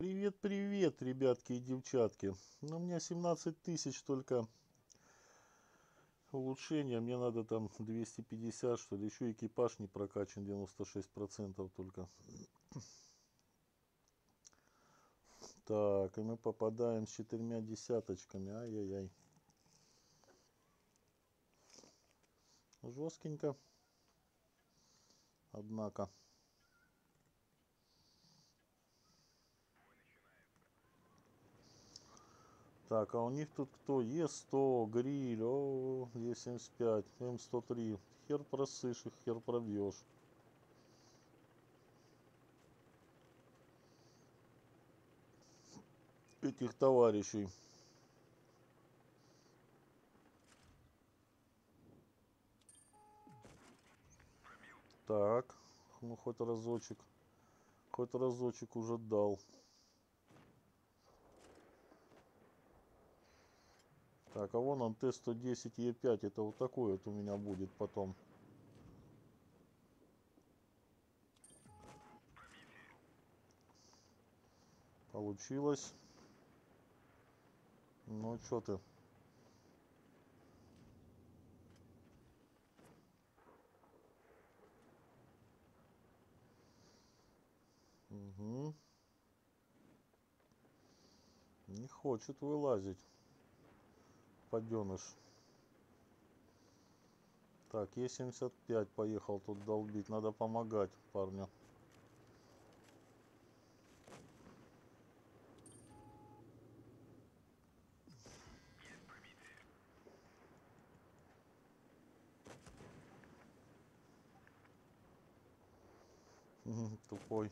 Привет, привет, ребятки и девчатки. Ну, у меня 17 тысяч только улучшения. Мне надо там 250, что ли. Еще экипаж не прокачан, 96% только. Так, и мы попадаем с четырьмя десяточками. Ай-яй-яй. Жесткенько. Однако. Так, а у них тут кто? Е100, гриль, о, Е75, М103. Хер просышь их, хер пробьешь. Этих товарищей. Так, ну хоть разочек. Хоть разочек уже дал. Так, а вон он Т-110Е5. Это вот такой вот у меня будет потом. Получилось. Ну, что ты? Угу. Не хочет вылазить паденыш. Так, Е75 поехал тут долбить. Надо помогать парню. Тупой.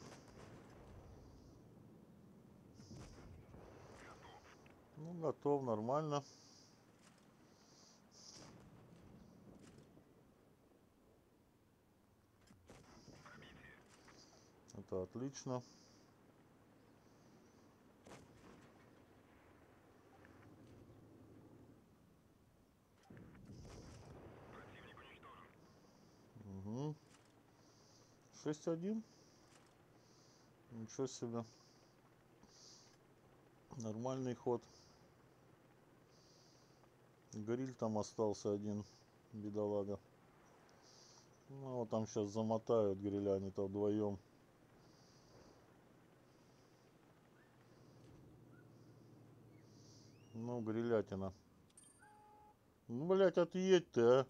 Ну, готов, нормально. Это отлично. Угу. 6-1. Ничего себе. Нормальный ход. Гриль там остался один, бедолага. Ну, вот там сейчас замотают гриля, они-то вдвоем. Ну, грилятина. Ну, блять, отъедь ты, а.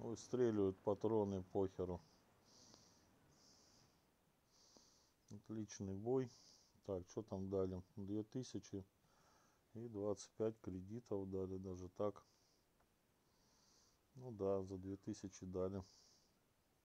Выстреливают патроны похеру. Отличный бой. Так, что там дали? 2000 и 25 кредитов дали, даже так. Ну да, за 2000 дали.